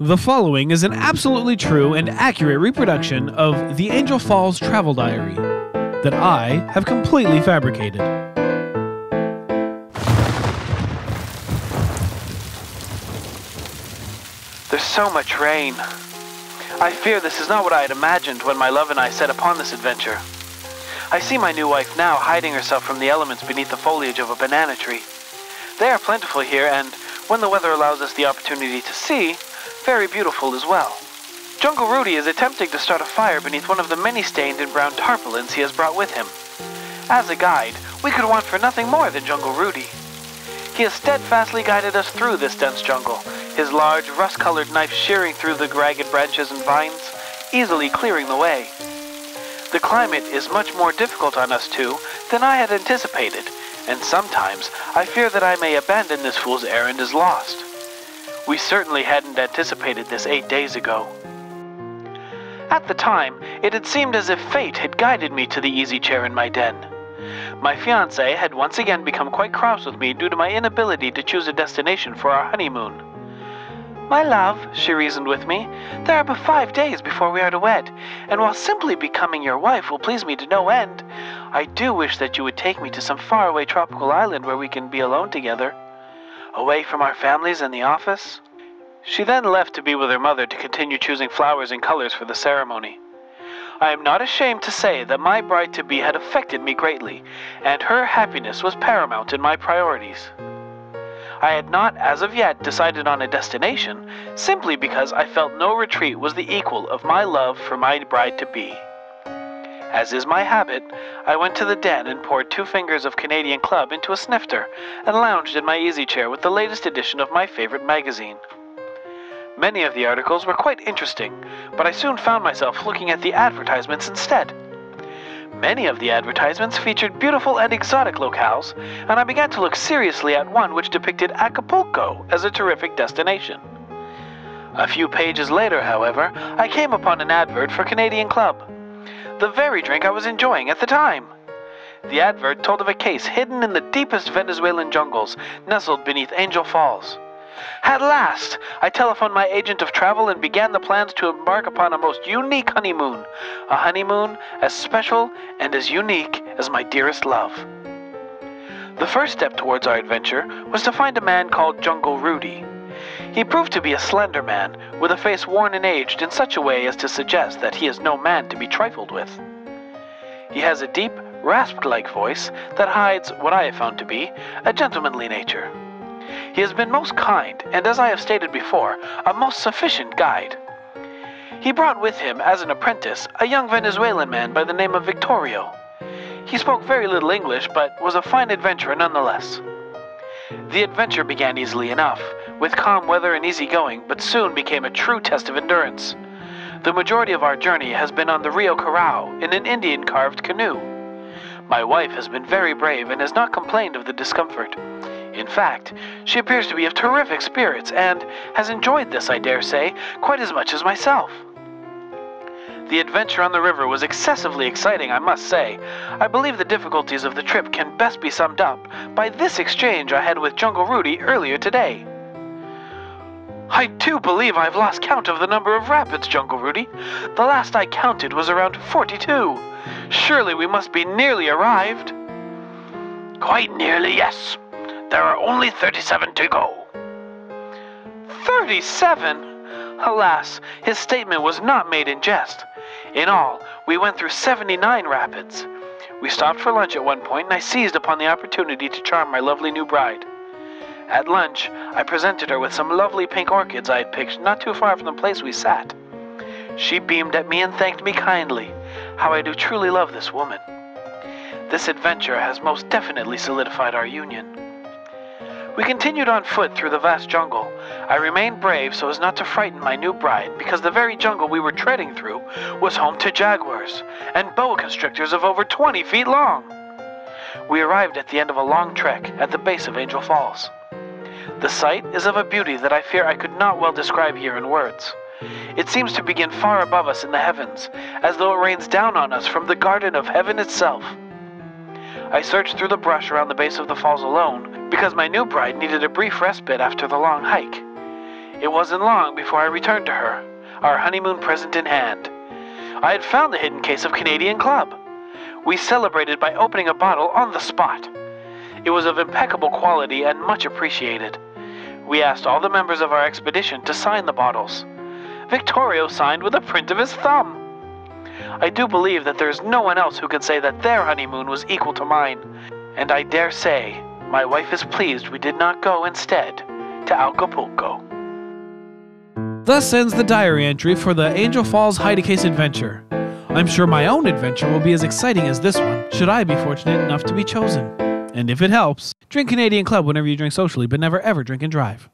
The following is an absolutely true and accurate reproduction of the Angel Falls Travel Diary that I have completely fabricated. There's so much rain. I fear this is not what I had imagined when my love and I set upon this adventure. I see my new wife now hiding herself from the elements beneath the foliage of a banana tree. They are plentiful here, and when the weather allows us the opportunity to see, very beautiful as well. Jungle Rudy is attempting to start a fire beneath one of the many stained and brown tarpaulins he has brought with him. As a guide, we could want for nothing more than Jungle Rudy. He has steadfastly guided us through this dense jungle, his large, rust-colored knife shearing through the ragged branches and vines, easily clearing the way. The climate is much more difficult on us two than I had anticipated, and sometimes I fear that I may abandon this fool's errand as lost. We certainly hadn't anticipated this eight days ago. At the time, it had seemed as if fate had guided me to the easy chair in my den. My fiancée had once again become quite cross with me due to my inability to choose a destination for our honeymoon. My love, she reasoned with me, there are but five days before we are to wed, and while simply becoming your wife will please me to no end, I do wish that you would take me to some faraway tropical island where we can be alone together, away from our families and the office. She then left to be with her mother to continue choosing flowers and colors for the ceremony. I am not ashamed to say that my bride to be had affected me greatly, and her happiness was paramount in my priorities. I had not, as of yet, decided on a destination, simply because I felt no retreat was the equal of my love for my bride to be. As is my habit, I went to the den and poured two fingers of Canadian Club into a snifter and lounged in my easy chair with the latest edition of my favorite magazine. Many of the articles were quite interesting, but I soon found myself looking at the advertisements instead. Many of the advertisements featured beautiful and exotic locales, and I began to look seriously at one which depicted Acapulco as a terrific destination. A few pages later, however, I came upon an advert for Canadian Club, the very drink I was enjoying at the time. The advert told of a case hidden in the deepest Venezuelan jungles, nestled beneath Angel Falls. At last, I telephoned my agent of travel and began the plans to embark upon a most unique honeymoon. A honeymoon as special and as unique as my dearest love. The first step towards our adventure was to find a man called Jungle Rudy. He proved to be a slender man, with a face worn and aged in such a way as to suggest that he is no man to be trifled with. He has a deep, rasped like voice that hides what I have found to be a gentlemanly nature. He has been most kind, and as I have stated before, a most sufficient guide. He brought with him as an apprentice a young Venezuelan man by the name of Victorio. He spoke very little English, but was a fine adventurer nonetheless. The adventure began easily enough, with calm weather and easy going, but soon became a true test of endurance. The majority of our journey has been on the Rio Carrao in an Indian carved canoe. My wife has been very brave and has not complained of the discomfort. In fact, she appears to be of terrific spirits and has enjoyed this, I dare say, quite as much as myself. The adventure on the river was excessively exciting, I must say. I believe the difficulties of the trip can best be summed up by this exchange I had with Jungle Rudy earlier today. I do believe I've lost count of the number of rapids, Jungle Rudy. The last I counted was around 42. Surely we must be nearly arrived. Quite nearly, yes. There are only 37 to go. 37? Alas, his statement was not made in jest. In all, we went through 79 rapids. We stopped for lunch at one point, and I seized upon the opportunity to charm my lovely new bride. At lunch, I presented her with some lovely pink orchids I had picked not too far from the place we sat. She beamed at me and thanked me kindly. How I do truly love this woman. This adventure has most definitely solidified our union. We continued on foot through the vast jungle. I remained brave so as not to frighten my new bride, because the very jungle we were treading through was home to jaguars and boa constrictors of over 20 feet long. We arrived at the end of a long trek at the base of Angel Falls. The sight is of a beauty that I fear I could not well describe here in words. It seems to begin far above us in the heavens, as though it rains down on us from the garden of heaven itself. I searched through the brush around the base of the falls alone, because my new bride needed a brief respite after the long hike. It wasn't long before I returned to her, our honeymoon present in hand. I had found the hidden case of Canadian Club. We celebrated by opening a bottle on the spot. It was of impeccable quality and much appreciated. We asked all the members of our expedition to sign the bottles. Victorio signed with a print of his thumb. I do believe that there is no one else who can say that their honeymoon was equal to mine, and I dare say my wife is pleased we did not go instead to Acapulco. Thus ends the diary entry for the Angel Falls Hide a Case adventure. I'm sure my own adventure will be as exciting as this one, should I be fortunate enough to be chosen. And if it helps, drink Canadian Club whenever you drink socially, but never ever drink and drive.